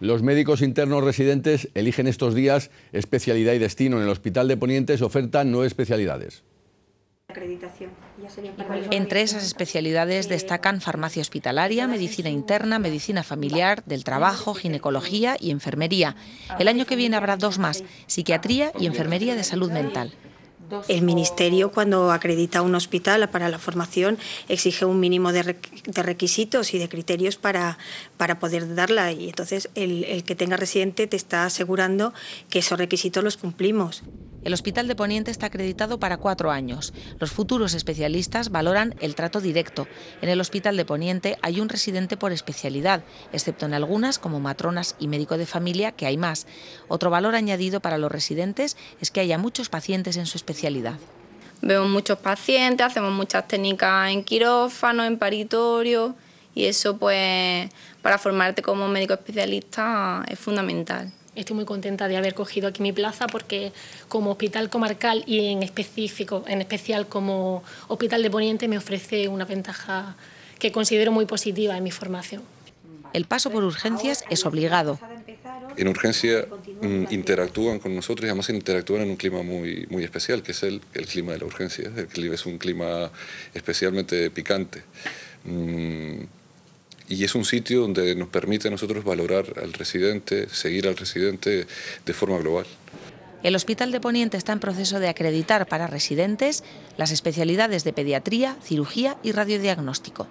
Los médicos internos residentes eligen estos días especialidad y destino. En el Hospital de Poniente se ofertan nueve especialidades. Entre esas especialidades destacan farmacia hospitalaria, medicina interna, medicina familiar, del trabajo, ginecología y enfermería. El año que viene habrá dos más, psiquiatría y enfermería de salud mental. El Ministerio, cuando acredita un hospital para la formación, exige un mínimo de, requisitos y de criterios para, para poder darla. Y entonces el, el que tenga residente te está asegurando que esos requisitos los cumplimos. El Hospital de Poniente está acreditado para cuatro años. Los futuros especialistas valoran el trato directo. En el Hospital de Poniente hay un residente por especialidad, excepto en algunas como matronas y médico de familia, que hay más. Otro valor añadido para los residentes es que haya muchos pacientes en su especialidad. Vemos muchos pacientes, hacemos muchas técnicas en quirófano, en paritorio y eso pues para formarte como médico especialista es fundamental. Estoy muy contenta de haber cogido aquí mi plaza porque como hospital comarcal y en específico, en especial como Hospital de Poniente me ofrece una ventaja que considero muy positiva en mi formación. El paso por urgencias es obligado. En urgencia mm, interactúan con nosotros y además interactúan en un clima muy, muy especial, que es el, el clima de la urgencia. Es un clima especialmente picante. Y es un sitio donde nos permite a nosotros valorar al residente, seguir al residente de forma global. El Hospital de Poniente está en proceso de acreditar para residentes las especialidades de pediatría, cirugía y radiodiagnóstico.